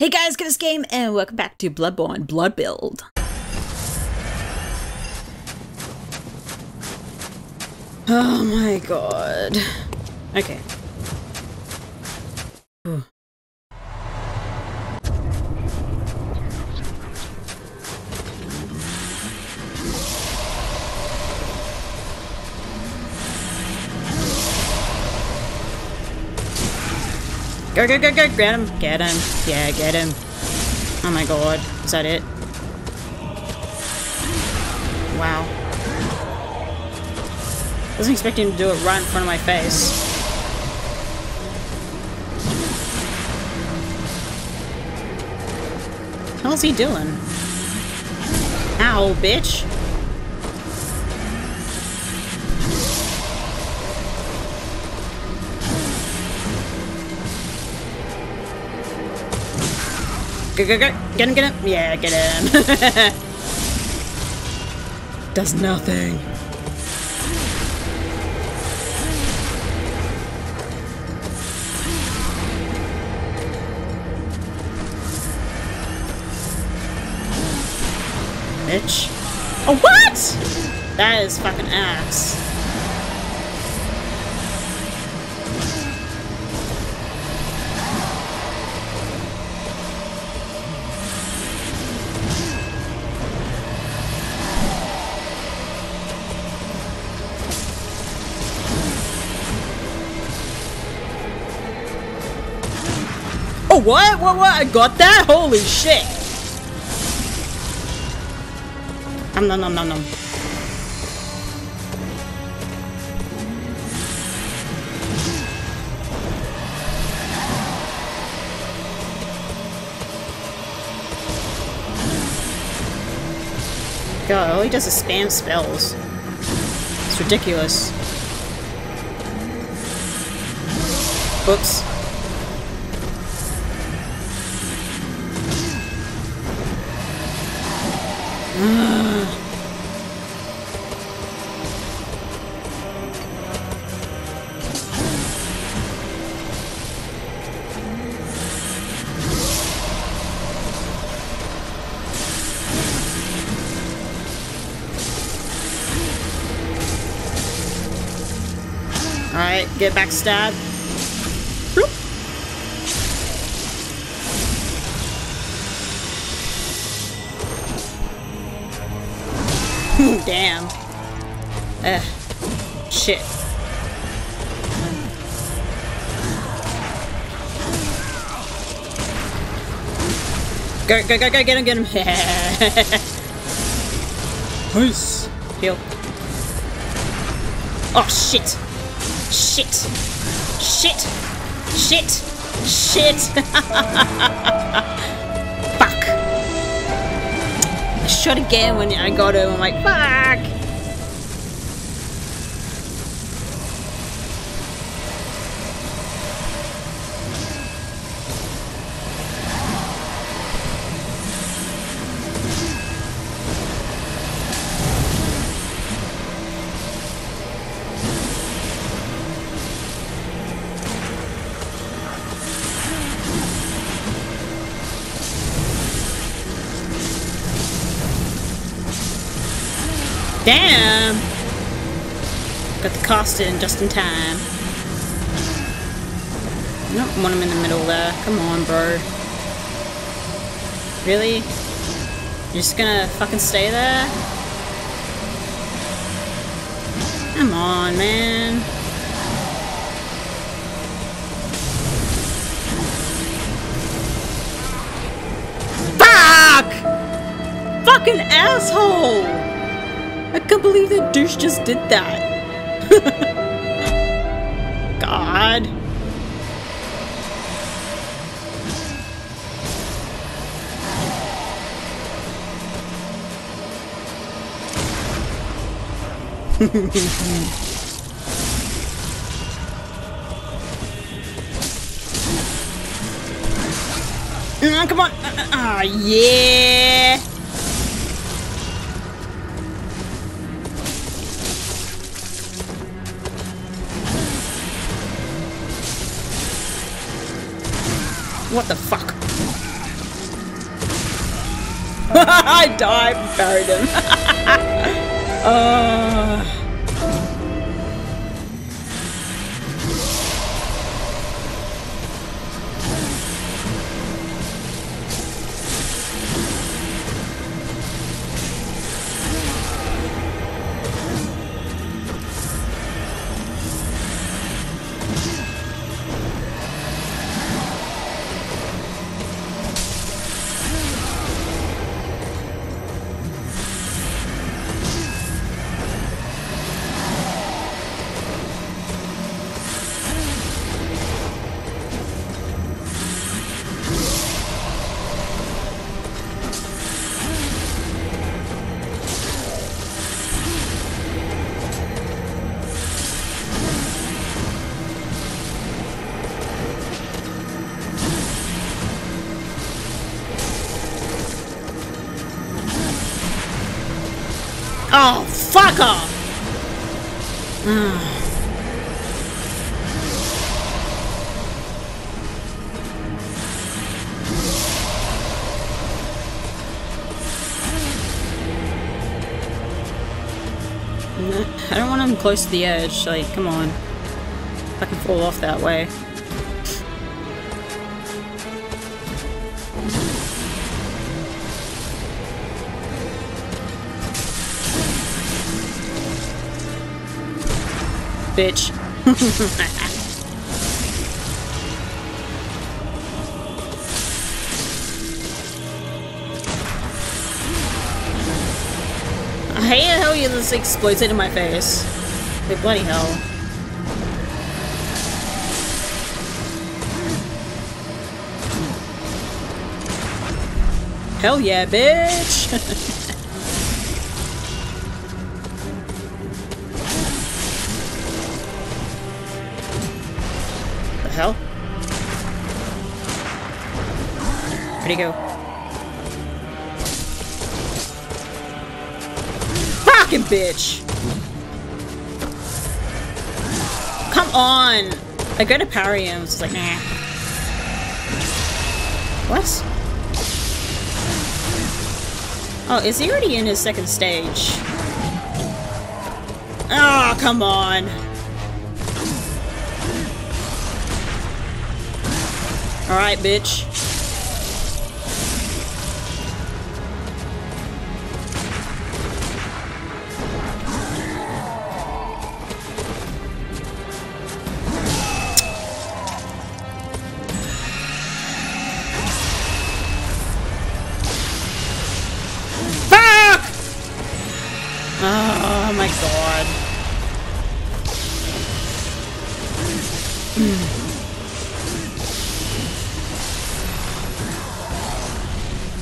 Hey guys, this game and welcome back to Bloodborne Blood Build. Oh my god. Okay. Go, go, go, go, get him, get him. Yeah, get him. Oh my god, is that it? Wow. Wasn't expecting him to do it right in front of my face. How's he doing? Ow, bitch. Get him, get him. Yeah, get him. Does nothing. Bitch. Oh, what? That is fucking ass. What? What, what? I got that? Holy shit. Nom nom nom nom nom. God, all he does is spam spells. It's ridiculous. Whoops. Alright, get backstab. Damn. Ugh. Shit. Go, go, go, go, get him, get him. Peace. Heal. Oh, shit. Shit. Shit. Shit. Shit. shot again when I got him. I'm like, fuck. Damn! Got the cost in just in time. I don't want him in the middle there. Come on, bro. Really? You're just gonna fucking stay there? Come on, man. Fuck! Fucking asshole! I can't believe that douche just did that. God. Ah, come on. Ah, yeah. What the fuck? I died, buried him. uh... Fuck off! Mm. I don't want him close to the edge, like, come on. I can fall off that way. Bitch. I hate how he just explodes it in my face. Like, bloody hell. Hell yeah, bitch! He go? Fucking bitch! Come on! I go to parry him, it's like, nah. What? Oh, is he already in his second stage? Oh, come on! Alright, bitch.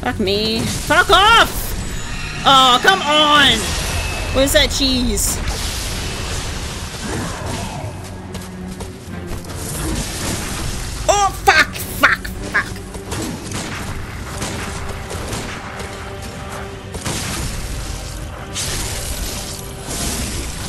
Fuck me. Fuck off! Oh, come on! Where's that cheese? Oh, fuck! Fuck! Fuck!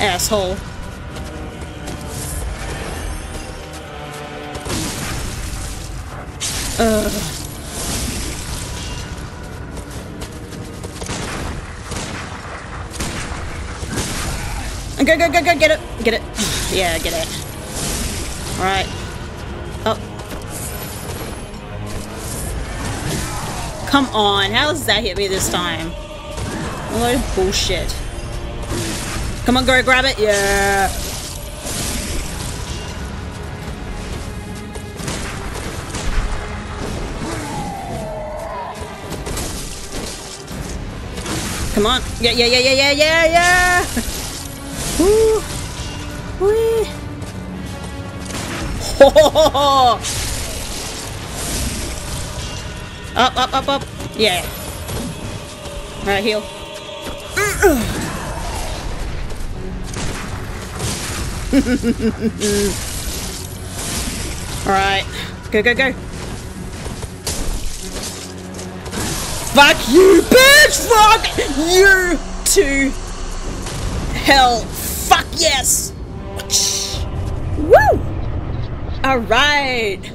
Asshole. Go, go, go, get it. Get it. Yeah, get it. Alright. Oh. Come on, how does that hit me this time? A bullshit. Come on, go grab it. Yeah. Come on. Yeah, yeah, yeah, yeah, yeah, yeah, yeah. Woo! Wee! Ho, ho, ho, ho. Up, up, up, up. Yeah. Alright, heal. Alright. Go, go, go. Fuck you, bitch! Fuck you to hell Fuck yes! Woo! Alright!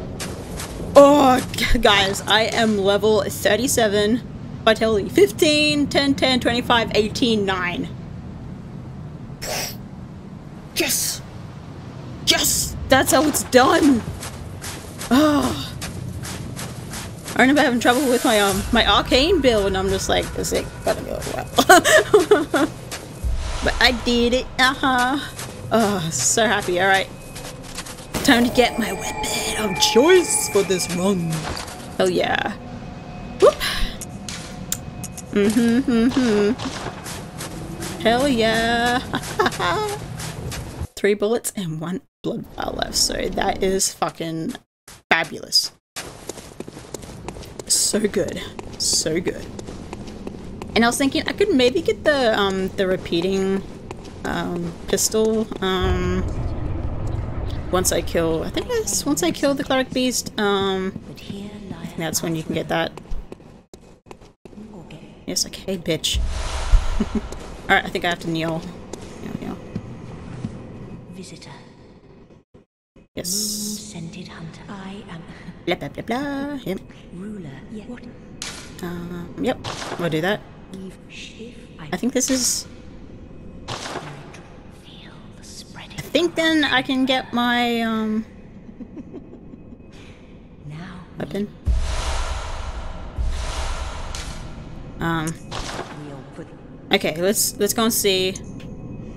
Oh, guys, I am level 37. vitality 15, 10, 10, 25, 18, 9. Yes! Yes! That's how it's done! Oh. I remember having trouble with my um my arcane build and I'm just like, this ain't gonna go well. but I did it, uh-huh. Oh, so happy, alright. Time to get my weapon of choice for this run. Oh yeah. Whoop. Mm-hmm, mm-hmm. Hell yeah. Three bullets and one blood vial left, so that is fucking fabulous. So good. So good. And I was thinking I could maybe get the um the repeating um pistol um once I kill I think that's once I kill the cleric beast um I think that's when you can get that. Yes, okay, bitch. Alright, I think I have to kneel. kneel, kneel. Visitor. Yes. Scented hunter. I am Blah blah blah blah. Yep. ruler. Yeah. What? Um, yep. We'll do that. I think this is feel the spreading. I think then I can get my um Now weapon. Um okay, let's let's go and see.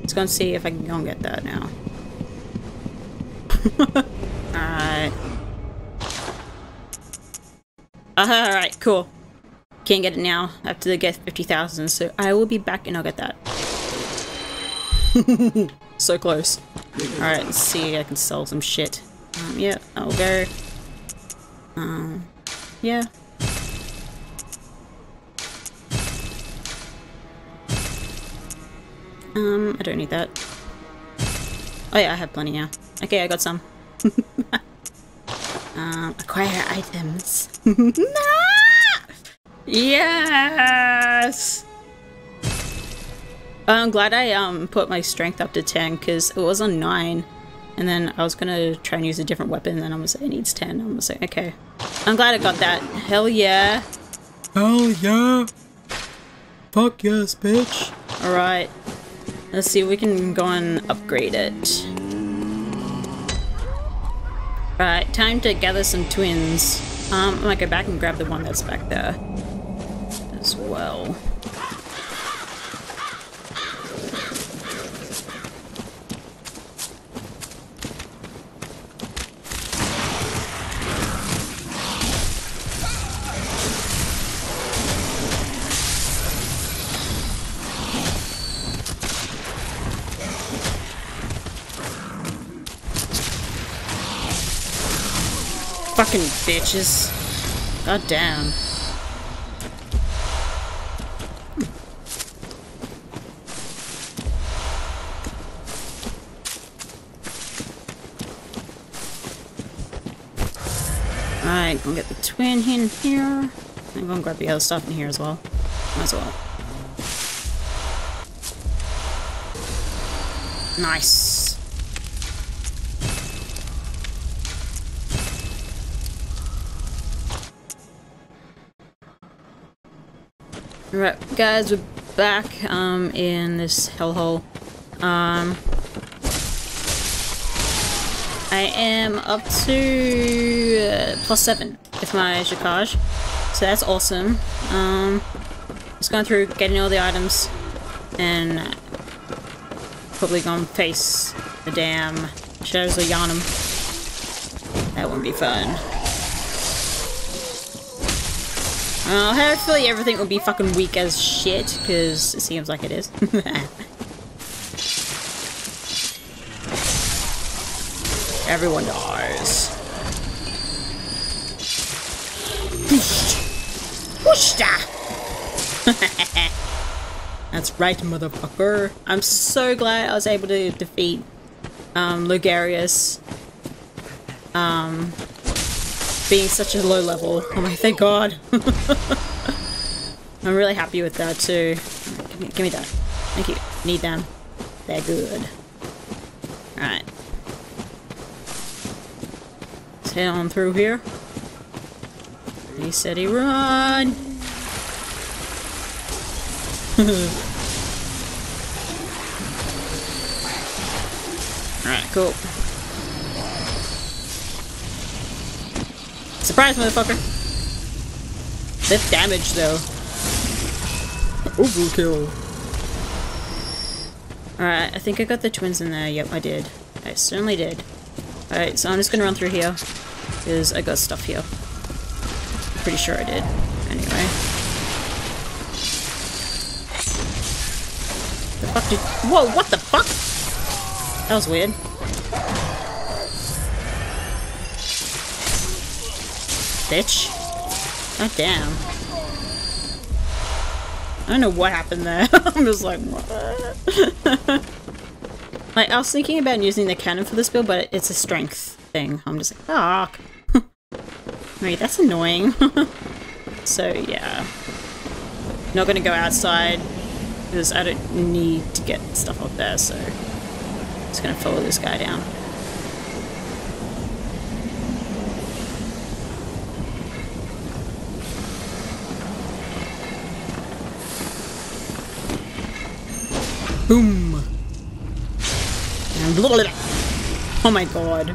Let's go and see if I can go and get that now. Alright. Alright, cool. Can't get it now. Have to get 50,000, so I will be back and I'll get that. so close. Alright, let's see. I can sell some shit. Um, yeah, I'll go. Um, yeah. Um, I don't need that. Oh yeah, I have plenty now. Okay, I got some. um, acquire items. yes! I'm glad I um put my strength up to 10 because it was on 9. And then I was gonna try and use a different weapon and then I'm gonna say it needs 10. I'm gonna say, okay. I'm glad I got that. Hell yeah. Hell yeah! Fuck yes, bitch! Alright. Let's see if we can go and upgrade it. Right, time to gather some twins. Um, I might go back and grab the one that's back there. As well. Fucking bitches. God damn. Alright, gonna get the twin in here. I'm gonna grab the other stuff in here as well. Might as well. Nice. Right, guys, we're back um, in this hellhole. Um, I am up to uh, plus seven with my Chikage, so that's awesome. Um, just going through, getting all the items, and probably gonna face the damn Shadows of Yharnam. That wouldn't be fun. Uh, hopefully everything will be fucking weak as shit, because it seems like it is. Everyone dies. Whooshda! That's right, motherfucker. I'm so glad I was able to defeat um, Logarius. Um, being such a low level. Oh my, thank God. I'm really happy with that too. Give me, give me that. Thank you. Need them. They're good. Alright. On through here. He said he run. Alright, cool. Surprise, motherfucker! Lift damage, though. Overkill. Alright, I think I got the twins in there. Yep, I did. I certainly did. Alright, so I'm just gonna run through here. Because I got stuff here. Pretty sure I did. Anyway. The fuck did- Whoa, what the fuck? That was weird. Bitch. God damn. I don't know what happened there. I'm just like, what? like, I was thinking about using the cannon for this build, but it's a strength thing. I'm just like, fuck. Wait, that's annoying. so, yeah. Not gonna go outside, because I don't need to get stuff up there, so... I'm Just gonna follow this guy down. Boom. And Oh my god.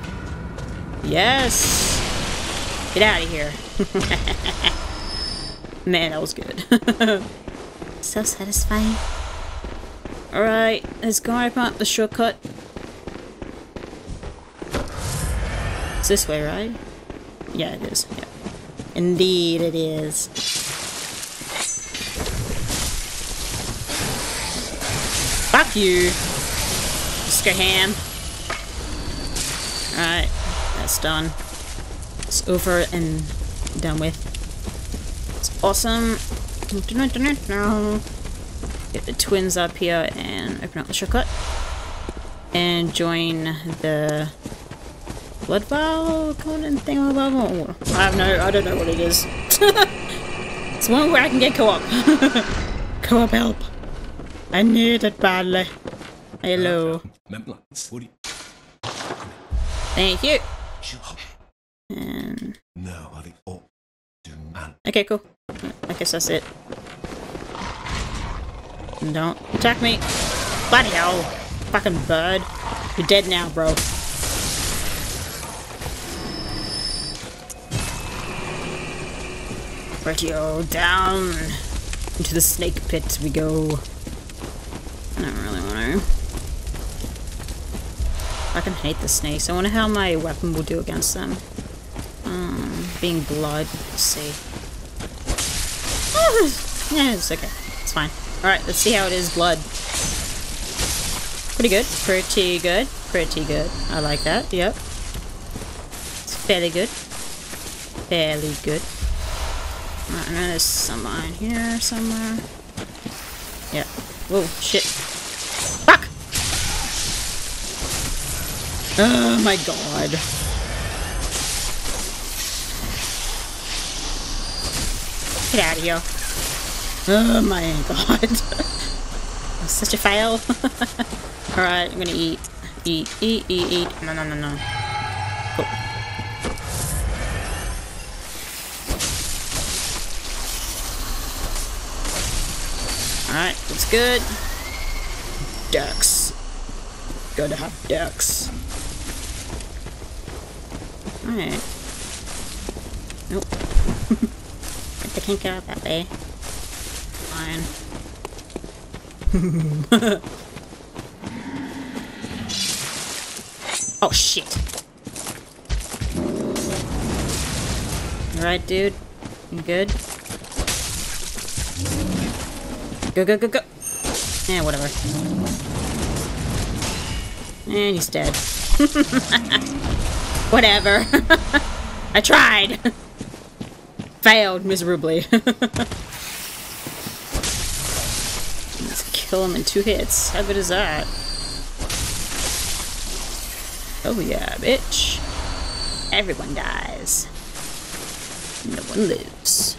Yes! Get out of here. Man, that was good. so satisfying. Alright, let's go open up the shortcut. It's this way, right? Yeah, it is. Yeah. Indeed, it is. Fuck you! Just ham. Alright, that's done. Over and done with. It's awesome. Get the twins up here and open up the shortcut. And join the blood vial Conan thing. I have no, I don't know what it is. it's the one where I can get co-op. co-op help. I need it badly. Hello. Thank you. And okay, cool. I guess that's it. Don't attack me. Bloody hell. Fucking bird. You're dead now, bro. Rightio, down into the snake pit we go. I don't really want to. I can hate the snakes. I wonder how my weapon will do against them. Um, being blood. Let's see. yeah, it's okay. It's fine. Alright, let's see how it is blood. Pretty good. Pretty good. Pretty good. I like that. Yep. It's fairly good. Fairly good. Alright, I know there's some in here somewhere. Yeah. Whoa, shit. Fuck! Oh my god. Get out of here. Oh my god. Such a fail. Alright, I'm gonna eat. Eat, eat, eat, eat. No, no, no, no. Cool. Alright, that's good. Ducks. Gotta have ducks. Alright. Nope. I can't get out that way. Fine. oh shit. Alright, dude. You good? Go, go, go, go! Yeah, whatever. And he's dead. whatever. I tried! Failed miserably. Let's kill him in two hits. How good is that? Oh yeah, bitch. Everyone dies. No one lives.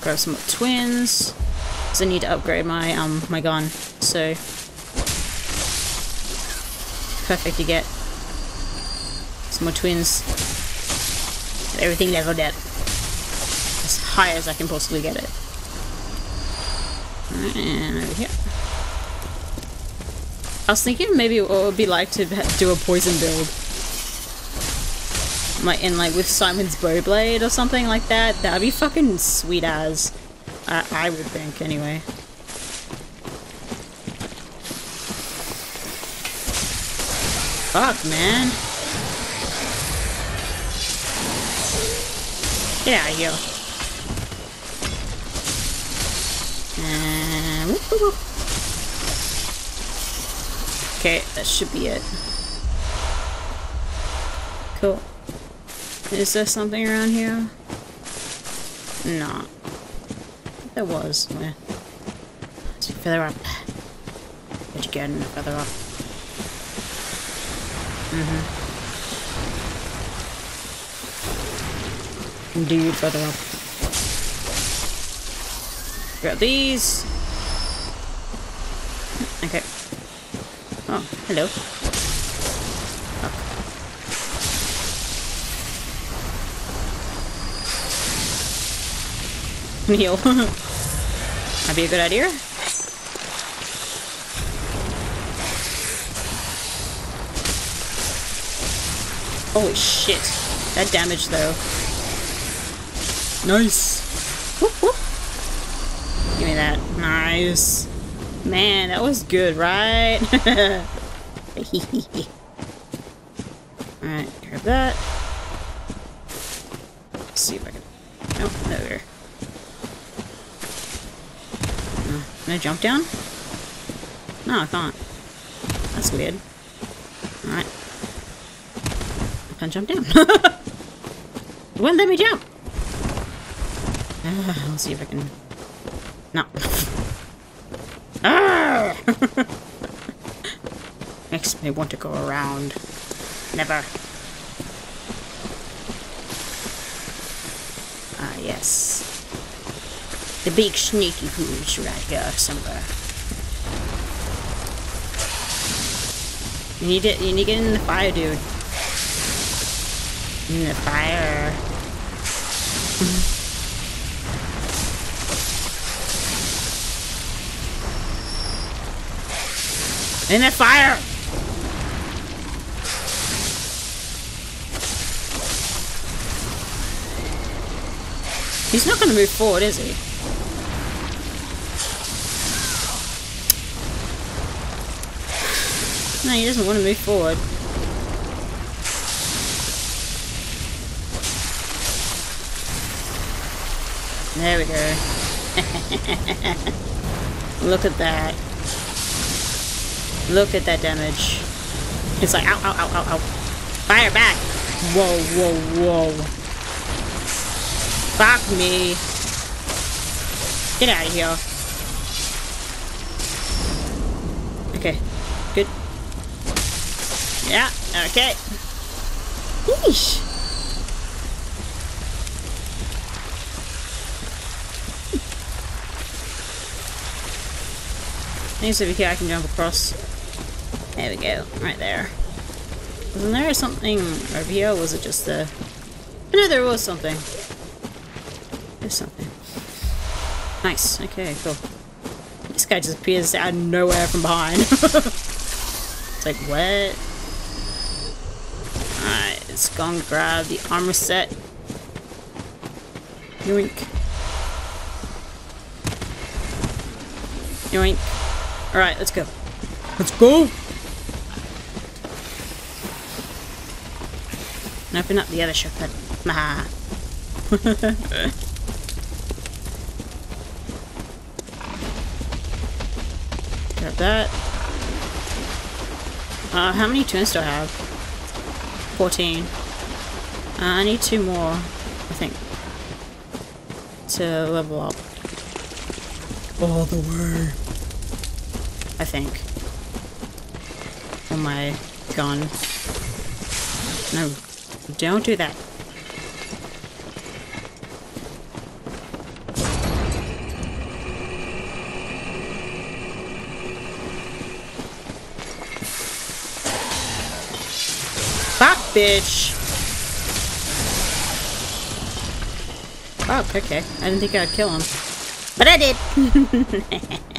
Grab some more twins. Because I need to upgrade my um my gun. So perfect to get some more twins. Everything leveled up. As high as I can possibly get it. And over here. I was thinking maybe what it would be like to do a poison build. Like in like with Simon's Bowblade or something like that. That'd be fucking sweet as. I, I would think anyway. Fuck, man. Get out of here. And whoop. Okay, that should be it. Cool. Is there something around here? No. There was. Where? Let's further up. Get you getting further up. Mm-hmm. Indeed, further up. Grab these. Okay. Oh, hello. Oh. Fuck. Heal. That'd be a good idea. Holy shit. That damage though. Nice. Whoop, whoop. Give me that. Nice. Man, that was good, right? Alright, grab that. Let's see if I can. Nope, no there. Uh, Can I jump down? No, I can't. That's weird. Alright. I can't jump down. It Wouldn't let me jump! I'll see if I can. No. Ah! Makes me want to go around. Never. Ah, yes. The big sneaky who's right here somewhere. You need it. You need to get in the fire, dude. In the fire. In the fire! He's not gonna move forward, is he? No, he doesn't want to move forward. There we go. Look at that. Look at that damage. It's like, ow, ow, ow, ow, ow. Fire back! Whoa, whoa, whoa. Fuck me. Get out of here. Okay, good. Yeah, okay. Yeesh. Maybe over here I can jump across. There we go, right there. Wasn't there something over here, or was it just the... Oh, no, there was something. There's something. Nice, okay, cool. This guy just appears out of nowhere from behind. it's like, what? Alright, let's go and grab the armor set. Yoink. Yoink. Alright, let's go. Let's go. And open up the other shortcut. Nah. Grab that. Uh, how many tunes do I have? 14. Uh, I need two more, I think. To level up, All the way. I think. On my gun. No, don't do that. Fuck, bitch! Fuck, okay. I didn't think I'd kill him. But I did!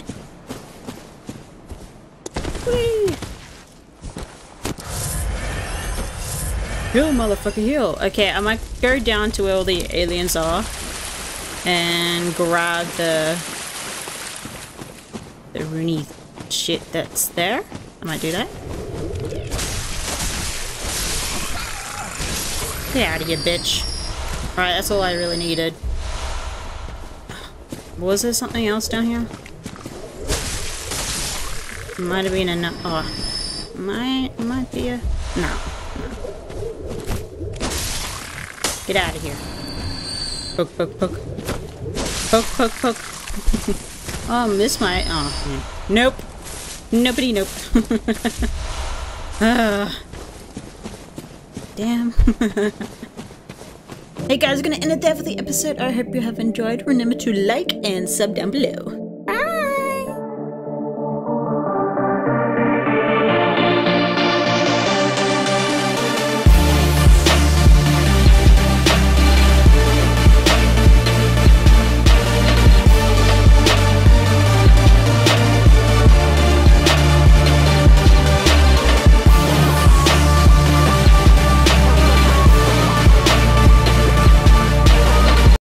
Heal, motherfucker, heal. Okay, I might go down to where all the aliens are and grab the the Rooney shit that's there. I might do that. Get out of here, bitch. Alright, that's all I really needed. Was there something else down here? Might have been a oh. Might, might be a- no. Get out of here. Poke, poke, poke. Poke, poke, poke. oh, miss my- oh, man. Nope. Nobody, nope. uh, damn. hey guys, we're gonna end it there for the episode. I hope you have enjoyed. Remember to like and sub down below.